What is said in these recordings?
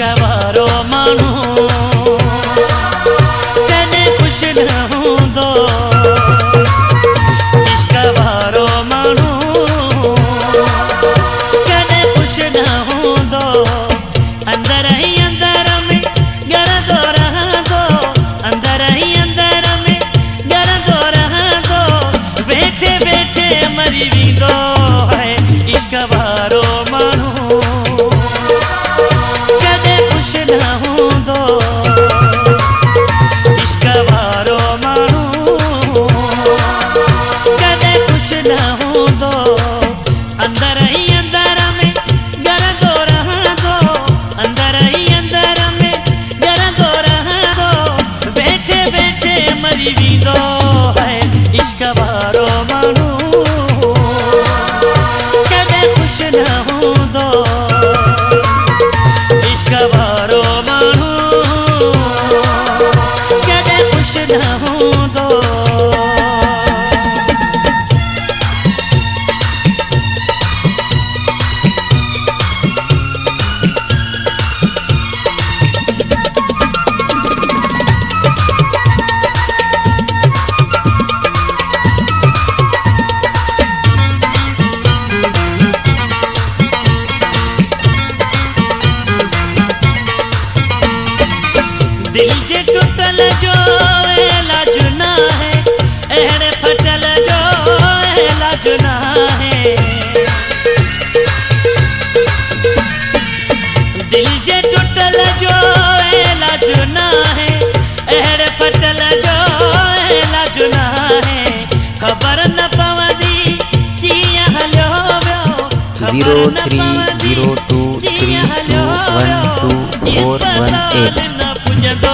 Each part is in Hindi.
गवारो मानू। जे जो न है। फटल जो है। दिल जे टुटल जो है। फटल जो है। ख़बर न पवंदी हलियो वियो। Zero three zero two three two one two four one eight.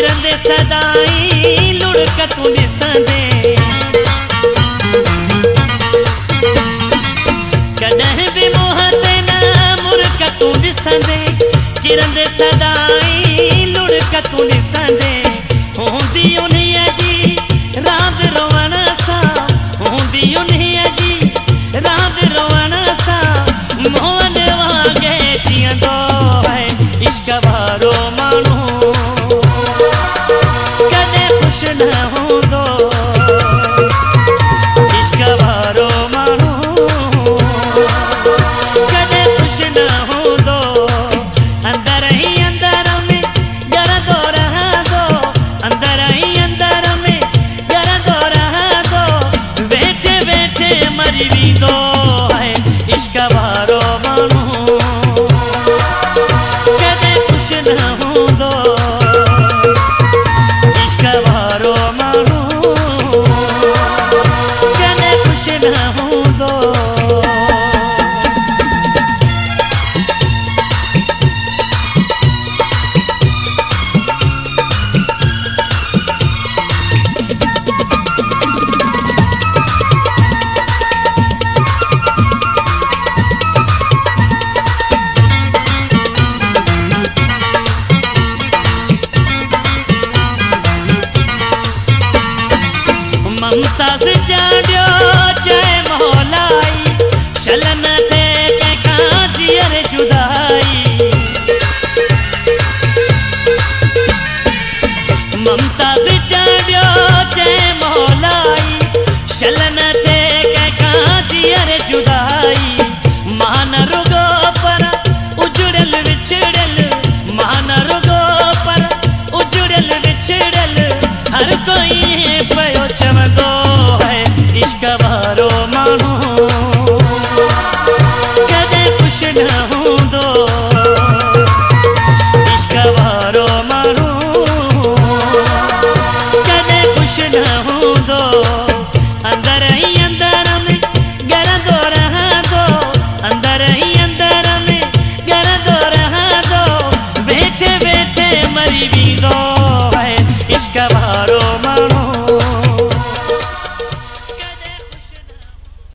किरंदे सदाई लुड़क तूं ॾिसंदे कॾहिं बि मुंहं ते न मुर्क तूं ॾिसंदे किरंदे सदाई लुड़क तूं ॾिसंदे olvido. ममता से जान